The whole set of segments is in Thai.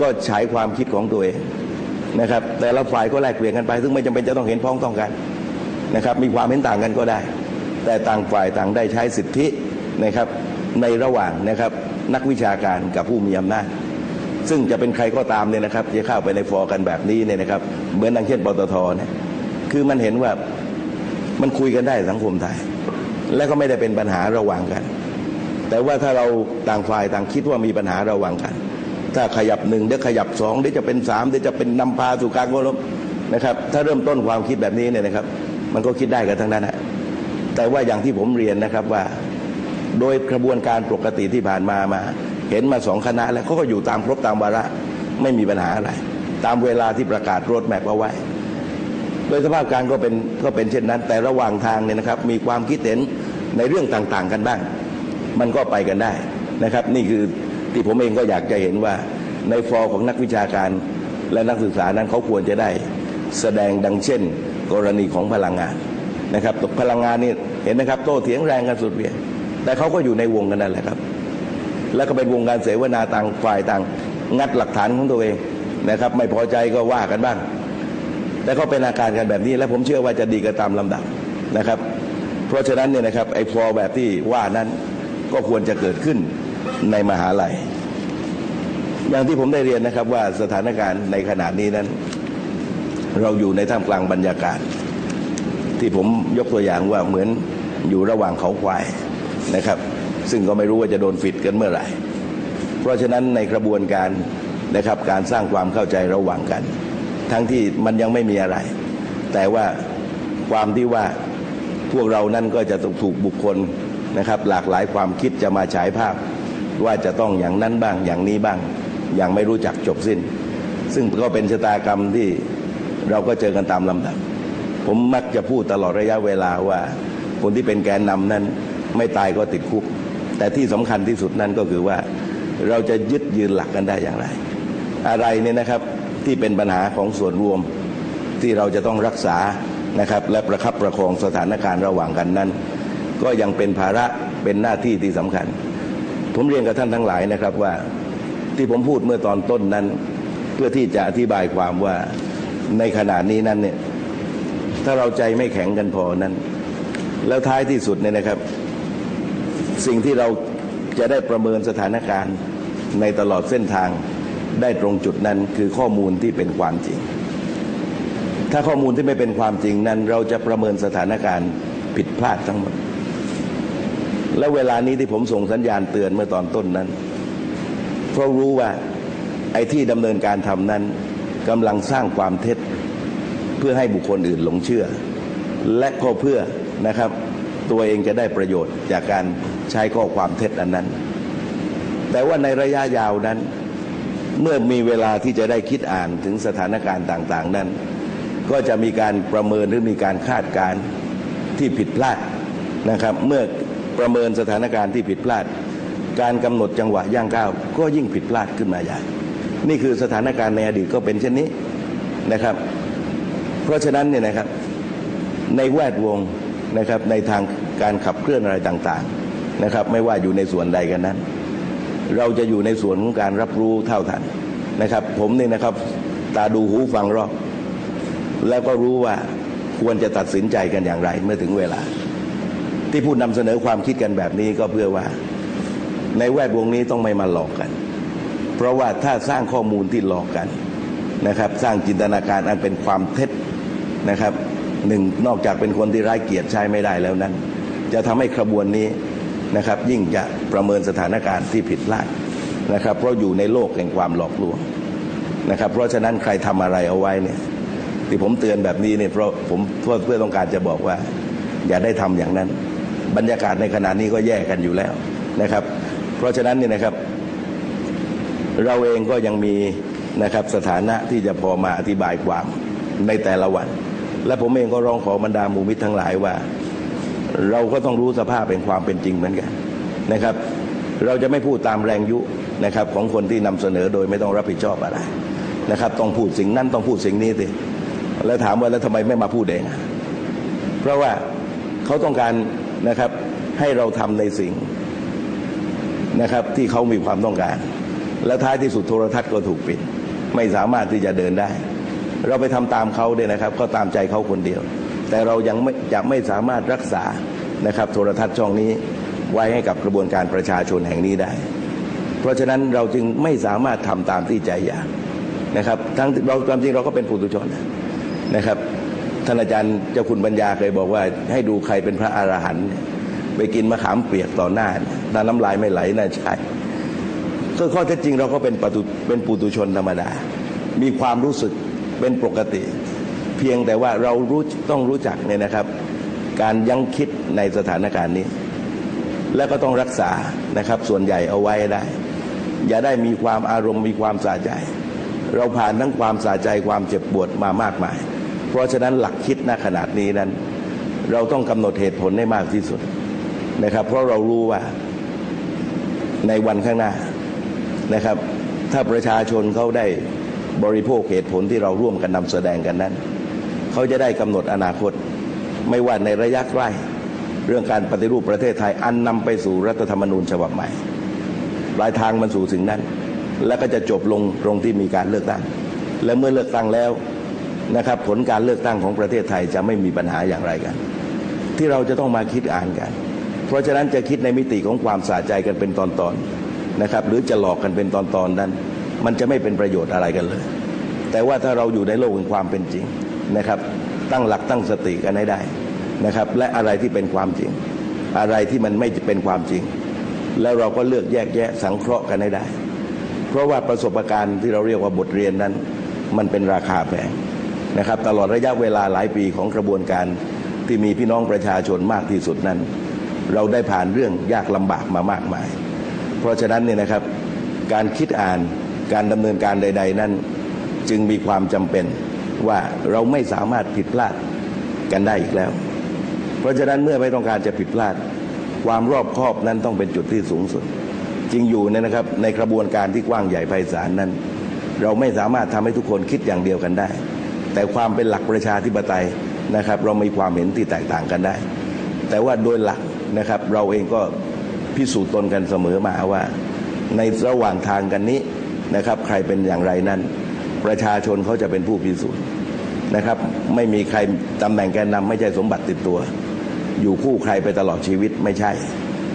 ก็ฉายความคิดของตัวเองนะครับ แต่ละฝ่ายก็แลกเปลี่ยนกันไป ซึ่งไม่จำเป็นจะต้องเห็นพ้องต้องกันนะครับ มีความเห็นต่างกันก็ได้ แต่ต่างฝ่ายต่างได้ใช้สิทธินะครับ ในระหว่างนะครับนักวิชาการกับผู้มีอำนาจซึ่งจะเป็นใครก็ตามเนี่ยนะครับจะเข้าไปในฟอร์กันแบบนี้เนี่ยนะครับ เหมือนดังเช่นปตทนี่ยคือมันเห็นว่ามันคุยกันได้สังคมไทย และก็ไม่ได้เป็นปัญหาระหว่างกัน แต่ว่าถ้าเราต่างฝ่ายต่างคิดว่ามีปัญหาระหว่างกัน ถ้าขยับหนึ่งเดี๋ยวขยับสองเดี๋ยวจะเป็นสามเดี๋ยวจะเป็นนำพาสู่การโค่นล้มนะครับ ถ้าเริ่มต้นความคิดแบบนี้เนี่ยนะครับ มันก็คิดได้กันทั้งนั้นนะแต่ว่าอย่างที่ผมเรียนนะครับว่า โดยกระบวนการปกติที่ผ่านมามา เห็นมาสองคณะแล้วเขาก็อยู่ตามครบตามวาระไม่มีปัญหาอะไร ตามเวลาที่ประกาศรถแมพเอาไว้ โดยสภาพการก็เป็นก็เป็นเช่นนั้น แต่ระหว่างทางเนี่ยนะครับ มีความคิดเห็นในเรื่องต่างๆกันบ้าง มันก็ไปกันได้นะครับ นี่คือ ที่ผมเองก็อยากจะเห็นว่าในฟอร์ของนักวิชาการและนักศึกษานั้นเขาควรจะได้แสดงดังเช่น กรณีของพลังงานนะครับตกพลังงานนี่เห็นนะครับ โต้เถียงแรงกันสุดเวียนแต่เขาก็อยู่ในวงกันนั่นแหละครับ แล้วก็เป็นวงการเสวนาต่างฝ่ายต่าง งัดหลักฐานของตัวเองนะครับ ไม่พอใจก็ว่ากันบ้าง แต่ก็เป็นอาการกันแบบนี้ และผมเชื่อว่าจะดีกันตามลำดับนะครับ เพราะฉะนั้นเนี่ยนะครับไอ้ฟอร์แบบที่ว่านั้นก็ควรจะเกิดขึ้น ในมหาลัย อย่างที่ผมได้เรียนนะครับว่าสถานการณ์ในขณะนี้นั้น เราอยู่ในท่ามกลางบรรยากาศ ที่ผมยกตัวอย่างว่าเหมือนอยู่ระหว่างเขาควายนะครับ ซึ่งก็ไม่รู้ว่าจะโดนฟิดกันเมื่อไหร่ เพราะฉะนั้นในกระบวนการนะครับการสร้างความเข้าใจระหว่างกัน ทั้งที่มันยังไม่มีอะไร แต่ว่าความที่ว่าพวกเรานั้นก็จะถูกบุคคลนะครับ หลากหลายความคิดจะมาฉายภาพ ว่าจะต้องอย่างนั้นบ้างอย่างนี้บ้าง อย่างไม่รู้จักจบสิ้น ซึ่งก็เป็นชะตากรรมที่เราก็เจอกันตามลำดับ ผมมักจะพูดตลอดระยะเวลาว่า คนที่เป็นแกนนำนั้น ไม่ตายก็ติดคุก แต่ที่สำคัญที่สุดนั้นก็คือว่า เราจะยึดยืนหลักกันได้อย่างไร อะไรเนี่ยนะครับที่เป็นปัญหาของส่วนรวมที่เราจะต้องรักษานะครับ และประคับประคองสถานการณ์ระหว่างกันนั้น ก็ยังเป็นภาระเป็นหน้าที่ที่สำคัญ ผมเรียนกับท่านทั้งหลายนะครับว่าที่ผมพูดเมื่อตอนต้นนั้น เพื่อที่จะอธิบายความว่าในขณะนี้นั้นเนี่ยถ้าเราใจไม่แข็งกันพอนั้น แล้วท้ายที่สุดเนี่ยนะครับ สิ่งที่เราจะได้ประเมินสถานการณ์ในตลอดเส้นทางได้ตรงจุดนั้นคือข้อมูลที่เป็นความจริง ถ้าข้อมูลที่ไม่เป็นความจริงนั้น เราจะประเมินสถานการณ์ผิดพลาดทั้งหมด และเวลานี้ที่ผมส่งสัญญาณเตือนเมื่อตอนต้นนั้น เพราะรู้ว่าไอ้ที่ดำเนินการทำนั้นกำลังสร้างความเท็จ เพื่อให้บุคคลอื่นหลงเชื่อ และก็เพื่อนะครับ ตัวเองจะได้ประโยชน์จากการใช้ข้อความเท็จอันนั้น แต่ว่าในระยะยาวนั้น เมื่อมีเวลาที่จะได้คิดอ่านถึงสถานการณ์ต่าง ๆ นั้น ก็จะมีการประเมินหรือมีการคาดการณ์ที่ผิดพลาดนะครับ เมื่อ ประเมินสถานการณ์ที่ผิดพลาด การกำหนดจังหวะย่างก้าวก็ยิ่งผิดพลาดขึ้นมาใหญ่ นี่คือสถานการณ์ในอดีตก็เป็นเช่นนี้นะครับ เพราะฉะนั้นเนี่ยนะครับในแวดวงนะครับในทางการขับเคลื่อนอะไรต่างๆนะครับ ไม่ว่าอยู่ในส่วนใดกันนั้น เราจะอยู่ในส่วนของการรับรู้เท่าทันนะครับ ผมเนี่ยนะครับตาดูหูฟังรอบแล้วก็รู้ว่าควรจะตัดสินใจกันอย่างไรเมื่อถึงเวลา ที่พูดนำเสนอความคิดกันแบบนี้ก็เพื่อว่า ในแวดวงนี้ต้องไม่มาหลอกกัน เพราะว่าถ้าสร้างข้อมูลที่หลอกกันนะครับ สร้างจินตนาการอันเป็นความเท็จนะครับหนึ่งนอกจากเป็นคนที่ร้ายเกียรติใช้ไม่ได้แล้วนั้น จะทำให้ขบวนนี้นะครับ ยิ่งจะประเมินสถานการณ์ที่ผิดพลาดนะครับ เพราะอยู่ในโลกแห่งความหลอกลวงนะครับ เพราะฉะนั้นใครทำอะไรเอาไว้เนี่ยที่ผมเตือนแบบนี้เนี่ยเพราะผมเพื่อเพื่อต้องการจะบอกว่า อย่าได้ทำอย่างนั้น บรรยากาศในขณะนี้ก็แย่กันอยู่แล้วนะครับ เพราะฉะนั้นเนี่ยนะครับ เราเองก็ยังมีนะครับสถานะที่จะพอมาอธิบายความในแต่ละวัน และผมเองก็ร้องขอบรรดาหมู่มิตรทั้งหลายว่า เราก็ต้องรู้สภาพเป็นความเป็นจริงเหมือนกันนะครับ เราจะไม่พูดตามแรงยุนะครับ ของคนที่นำเสนอโดยไม่ต้องรับผิดชอบอะไรนะครับ ต้องพูดสิ่งนั้นต้องพูดสิ่งนี้สิแล้วถามว่าแล้วทำไมไม่มาพูดเองเพราะว่าเขาต้องการ นะครับ ให้เราทำในสิ่งนะครับ ที่เขามีความต้องการ แล้วท้ายที่สุดโทรทัศน์ก็ถูกปิด ไม่สามารถที่จะเดินได้ เราไปทำตามเขาเนี่ยนะครับ ก็ตามใจเขาคนเดียว แต่เรายังไม่จะไม่สามารถรักษานะครับ โทรทัศน์ช่องนี้ไว้ให้กับกระบวนการประชาชนแห่งนี้ได้ เพราะฉะนั้นเราจึงไม่สามารถทำตามที่ใจอยากนะครับ ทั้งเราความจริงเราก็เป็นปุถุชนนะครับ ท่านอาจารย์เจ้าคุณปัญญาเคยบอกว่า ให้ดูใครเป็นพระอรหันต์ไปกินมะขามเปียกต่อหน้าน้าน้ำลายไม่ไหลน่าใช่ก็ข้อเท็จจริงเราก็เป็นปตุเป็นปุถุชนธรรมดา มีความรู้สึกเป็นปกติ เพียงแต่ว่าเรารู้ต้องรู้จักเนี่ยนะครับ การยั้งคิดในสถานการณ์นี้ และก็ต้องรักษานะครับ ส่วนใหญ่เอาไว้ได้ อย่าได้มีความอารมณ์มีความสะใจ เราผ่านทั้งความสะใจความเจ็บปวดมามากมาย เพราะฉะนั้นหลักคิดณขนาดนี้นั้น เราต้องกำหนดเหตุผลให้มากที่สุดนะครับ เพราะเรารู้ว่าในวันข้างหน้านะครับ ถ้าประชาชนเขาได้บริโภคเหตุผลที่เราร่วมกันนำแสดงกันนั้น เขาจะได้กำหนดอนาคต ไม่ว่าในระยะใกล้เรื่องการปฏิรูปประเทศไทยอันนำไปสู่รัฐธรรมนูญฉบับใหม่ปลายทางมันสู่ถึงนั้น แล้วก็จะจบลงตรงที่มีการเลือกตั้งและเมื่อเลือกตั้งแล้ว นะครับ ผลการเลือกตั้งของประเทศไทยจะไม่มีปัญหาอย่างไรกัน ที่เราจะต้องมาคิดอ่านกัน เพราะฉะนั้นจะคิดในมิติของความสะใจกันเป็นตอนๆนะครับ หรือจะหลอกกันเป็นตอนๆนั้น มันจะไม่เป็นประโยชน์อะไรกันเลย แต่ว่าถ้าเราอยู่ในโลกแห่งความเป็นจริงนะครับ ตั้งหลักตั้งสติกันให้ได้นะครับ และอะไรที่เป็นความจริง อะไรที่มันไม่เป็นความจริง แล้วเราก็เลือกแยกแยะสังเคราะห์กันให้ได้ เพราะว่าประสบการณ์ที่เราเรียกว่าบทเรียนนั้น มันเป็นราคาแพง นะครับตลอดระยะเวลาหลายปีของกระบวนการที่มีพี่น้องประชาชนมากที่สุดนั้น เราได้ผ่านเรื่องยากลำบากมามากมาย เพราะฉะนั้นเนี่ยนะครับการคิดอ่านการดำเนินการใด ๆ นั้น จึงมีความจำเป็นว่าเราไม่สามารถผิดพลาดกันได้อีกแล้ว เพราะฉะนั้นเมื่อไม่ต้องการจะผิดพลาด ความรอบคอบนั้นต้องเป็นจุดที่สูงสุดจริงอยู่เนี่ยนะครับในกระบวนการที่กว้างใหญ่ไพศาลนั้น เราไม่สามารถทำให้ทุกคนคิดอย่างเดียวกันได้ แต่ความเป็นหลักประชาธิปไตยนะครับ เรามีความเห็นที่แตกต่างกันได้ แต่ว่าโดยหลักนะครับเราเองก็พิสูจน์ตนกันเสมอมาว่า ในระหว่างทางกันนี้นะครับ ใครเป็นอย่างไรนั้น ประชาชนเขาจะเป็นผู้พิสูจน์นะครับ ไม่มีใครตำแหน่งแกนนำไม่ใช่สมบัติติดตัว อยู่คู่ใครไปตลอดชีวิตไม่ใช่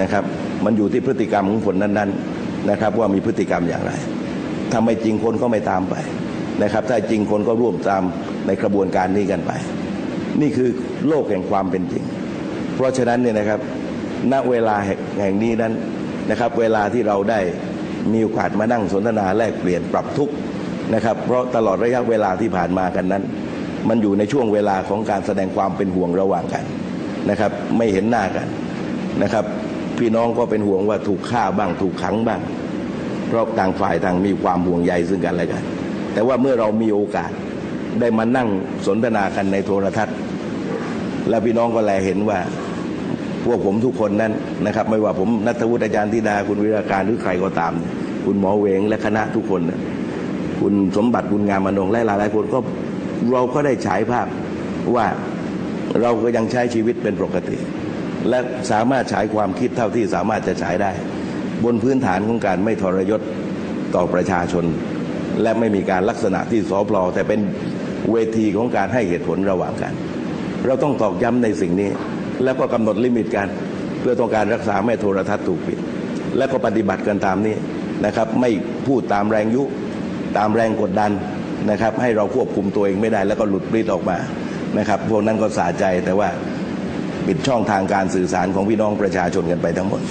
นะครับ มันอยู่ที่พฤติกรรมของคนนั้นๆนะครับ ว่ามีพฤติกรรมอย่างไรถ้าไม่จริงคนก็ไม่ตามไปนะครับ ถ้าจริงคนก็ร่วมตาม ในกระบวนการนี้กันไป นี่คือโลกแห่งความเป็นจริง เพราะฉะนั้นเนี่ยนะครับณเวลาแห่งนี้นั้นนะครับ เวลาที่เราได้มีโอกาสมานั่งสนทนาแลกเปลี่ยนปรับทุกนะครับ เพราะตลอดระยะเวลาที่ผ่านมากันนั้น มันอยู่ในช่วงเวลาของการแสดงความเป็นห่วงระหว่างกันนะครับ ไม่เห็นหน้ากันนะครับ พี่น้องก็เป็นห่วงว่าถูกฆ่าบ้างถูกขังบ้าง เพราะต่างฝ่ายต่างมีความห่วงใยซึ่งกันและกัน แต่ว่าเมื่อเรามีโอกาส ได้มานั่งสนทนากันในโทรทัศน์ และพี่น้องก็แลเห็นว่าพวกผมทุกคนนั้นนะครับ ไม่ว่าผมนัทวุฒิอาจารย์ธิดาคุณวิราการหรือใครก็ตาม คุณหมอเวงและคณะทุกคน คุณสมบัติบุญงามมนงและหลายๆคนก็เราก็ได้ฉายภาพว่าเราก็ยังใช้ชีวิตเป็นปกติ และสามารถฉายความคิดเท่าที่สามารถจะฉายได้ บนพื้นฐานของการไม่ทรยศต่อประชาชน และไม่มีการลักษณะที่สอพลอแต่เป็น เวทีของการให้เหตุผลระหว่างกัน เราต้องตอกย้ำในสิ่งนี้ แล้วก็กำหนดลิมิตกัน เพื่อต้องการรักษาไม่โทรทัศน์ถูกปิด และก็ปฏิบัติกันตามนี้นะครับ ไม่พูดตามแรงยุตามแรงกดดันนะครับ ให้เราควบคุมตัวเองไม่ได้ แล้วก็หลุดปลิดออกมานะครับพวกนั้นก็สาใจแต่ว่าปิดช่องทางการสื่อสารของพี่น้องประชาชนกันไปทั้งหมด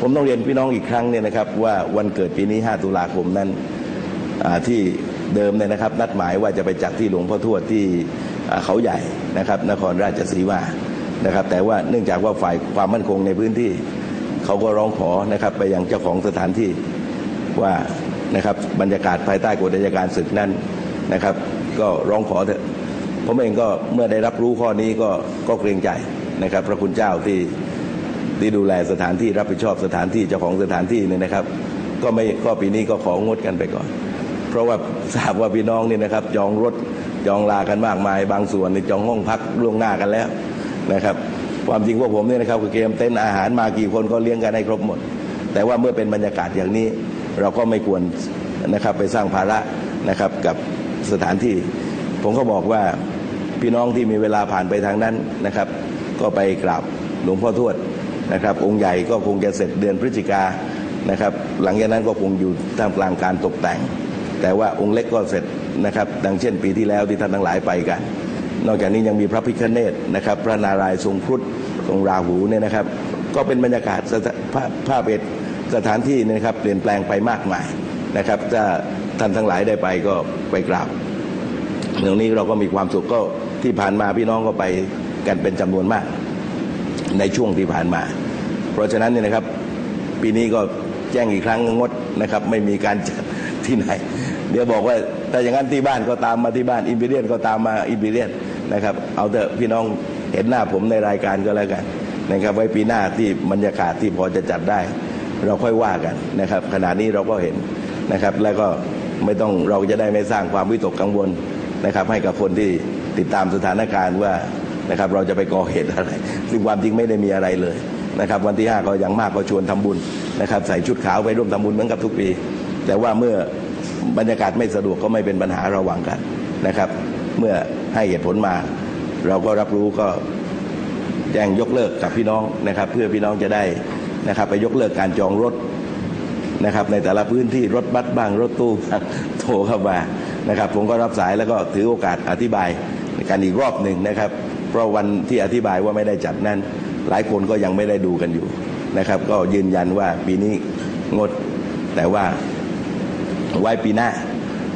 ผมต้องเรียนพี่น้องอีกครั้งเนี่ยนะครับว่าวันเกิดปีนี้ 5 ตุลาคมนั้นที่ เดิมเนี่ยนะครับ นัดหมายว่าจะไปจัดที่หลวงพ่อทวดที่เขาใหญ่นะครับ นครราชสีมานะครับ แต่ว่าเนื่องจากว่าฝ่ายความมั่นคงในพื้นที่ เขาก็ร้องขอนะครับ ไปยังเจ้าของสถานที่ว่านะครับบรรยากาศภายใต้กฎอัยการศึกนั้นนะครับ ก็ร้องขอเถอะผมเองก็เมื่อได้รับรู้ข้อนี้ก็ก็เกรงใจนะครับ พระคุณเจ้าที่ที่ดูแลสถานที่รับผิดชอบสถานที่เจ้าของสถานที่เนี่ยนะครับ ก็ไม่ก็ปีนี้ก็ของดกันไปก่อน เพราะว่าทราบว่าพี่น้องนี่นะครับ จองรถจองลากันมากมาย บางส่วนในจองห้องพักล่วงหน้ากันแล้วนะครับ ความจริงพวกผมเนี่ยนะครับคือเกมเต้นอาหารมากี่คนก็เลี้ยงกันให้ครบหมด แต่ว่าเมื่อเป็นบรรยากาศอย่างนี้ เราก็ไม่ควรนะครับไปสร้างภาระนะครับกับสถานที่ ผมก็บอกว่าพี่น้องที่มีเวลาผ่านไปทางนั้นนะครับ ก็ไปกราบหลวงพ่อทวดนะครับ องค์ใหญ่ก็คงจะเสร็จเดือนพฤศจิกานะครับ หลังจากนั้นก็คงอยู่ท่ามกลางการตกแต่ง แต่ว่าองค์เล็กก็เสร็จนะครับดังเช่นปีที่แล้วที่ท่านทั้งหลายไปกัน นอกจากนี้ยังมีพระพิฆเนศนะครับ พระนารายณ์ทรงครุฑทรงราหูเนี่ยนะครับ ก็เป็นบรรยากาศภาพภาพเอกสถานที่นะครับเปลี่ยนแปลงไปมากมายนะครับถ้าท่านทั้งหลายได้ไปก็ไปกราบตรงนี้เราก็มีความสุขก็ที่ผ่านมาพี่น้องก็ไปกันเป็นจำนวนมาก ในช่วงที่ผ่านมา เพราะฉะนั้นเนี่ยนะครับ ปีนี้ก็แจ้งอีกครั้งงดนะครับ ไม่มีการจัด ที่ไหน เดี๋ยวบอกว่าถ้าอย่างนั้นที่บ้านก็ตามมาที่บ้านอินพิเรียนก็ตามมาอินพิเรียนนะครับ เอาเถอะพี่น้องเห็นหน้าผมในรายการก็แล้วกันนะครับ ไว้ปีหน้าที่บรรยากาศที่พอจะจัดได้ เราค่อยว่ากันนะครับ ขณะนี้เราก็เห็นนะครับ แล้วก็ไม่ต้องเราจะได้ไม่สร้างความวิตกกังวลนะครับ ให้กับคนที่ติดตามสถานการณ์ว่านะครับเราจะไปก่อเหตุอะไร ซึ่งความจริงไม่ได้มีอะไรเลยนะครับ วันที่ห้าก็อย่างมากก็ชวนทำบุญนะครับ ใส่ชุดขาวไปร่วมทำบุญเหมือนกับทุกปี แต่ว่าเมื่อบรรยากาศไม่สะดวกก็ไม่เป็นปัญหาระหว่างกันนะครับ เมื่อให้เหตุผลมา เราก็รับรู้ก็แจ้งยกเลิกกับพี่น้องนะครับ เพื่อพี่น้องจะได้นะครับ ไปยกเลิกการจองรถนะครับ ในแต่ละพื้นที่รถบัสบ้างรถตู้โทรเข้ามานะครับ ผมก็รับสายแล้วก็ถือโอกาสอธิบายในการอีกรอบหนึ่งนะครับ เพราะวันที่อธิบายว่าไม่ได้จัดนั้น หลายคนก็ยังไม่ได้ดูกันอยู่นะครับ ก็ยืนยันว่าปีนี้งดแต่ว่า ไว้ปีหน้า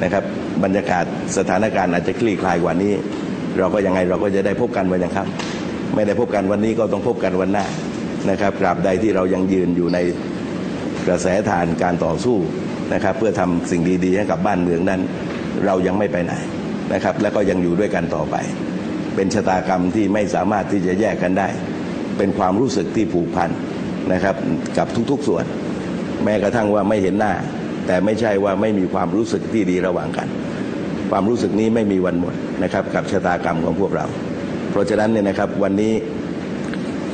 นะครับบรรยากาศสถานการณ์อาจจะคลี่คลายกว่านี้ เราก็ยังไงเราก็จะได้พบกันวันยังครับ ไม่ได้พบกันวันนี้ก็ต้องพบกันวันหน้านะครับกราบใดที่เรายังยืนอยู่ในกระแสทานการต่อสู้นะครับ เพื่อทำสิ่งดีๆให้กับบ้านเมืองนั้น เรายังไม่ไปไหนนะครับ แล้วก็ยังอยู่ด้วยกันต่อไป เป็นชะตากรรมที่ไม่สามารถที่จะแยกกันได้ เป็นความรู้สึกที่ผูกพันนะครับ กับทุกๆส่วน แม้กระทั่งว่าไม่เห็นหน้า แต่ไม่ใช่ว่าไม่มีความรู้สึกที่ดีระหว่างกัน ความรู้สึกนี้ไม่มีวันหมดนะครับกับชะตากรรมของพวกเรา เพราะฉะนั้นเนี่ยนะครับวันนี้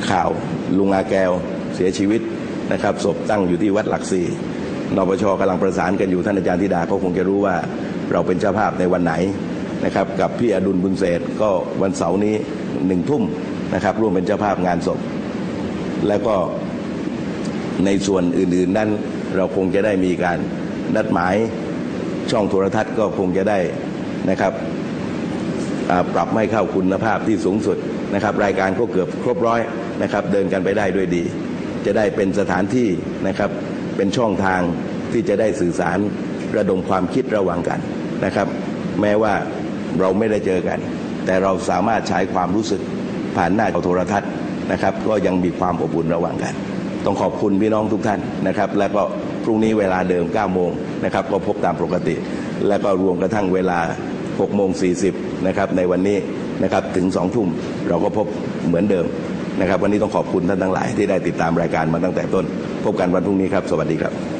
ข่าวลุงอาแกวเสียชีวิตนะครับศพตั้งอยู่ที่วัดหลักสี่นปชกำลังประสานกันอยู่ท่านอาจารย์ธิดาก็คงจะรู้ว่าเราเป็นเจ้าภาพในวันไหนนะครับกับพี่อดุลบุญเศษก็วันเสาร์นี้หนึ่งทุ่มนะครับร่วมเป็นเจ้าภาพงานศพ แล้วก็ในส่วนอื่น ๆ นั้นเราคงจะได้มีการ นัดหมายช่องโทรทัศน์ก็คงจะได้นะครับปรับให้เข้าคุณภาพที่สูงสุดนะครับ รายการก็เกือบครบร้อยนะครับ เดินกันไปได้ด้วยดี จะได้เป็นสถานที่นะครับ เป็นช่องทางที่จะได้สื่อสารระดมความคิดระหว่างกันนะครับ แม้ว่าเราไม่ได้เจอกัน แต่เราสามารถใช้ความรู้สึกผ่านหน้าจอโทรทัศน์นะครับ ก็ยังมีความอบอุ่นระหว่างกัน ต้องขอบคุณพี่น้องทุกท่านนะครับ แล้วก็ พรุ่งนี้เวลาเดิม 9 โมงนะครับก็พบตามปกติ แล้วก็รวมกระทั่งเวลา 6 โมง 40 นะครับในวันนี้นะครับถึง 2 ทุ่มเราก็พบเหมือนเดิมนะครับ วันนี้ต้องขอบคุณท่านทั้งหลายที่ได้ติดตามรายการมาตั้งแต่ต้น พบกันวันพรุ่งนี้ครับ สวัสดีครับ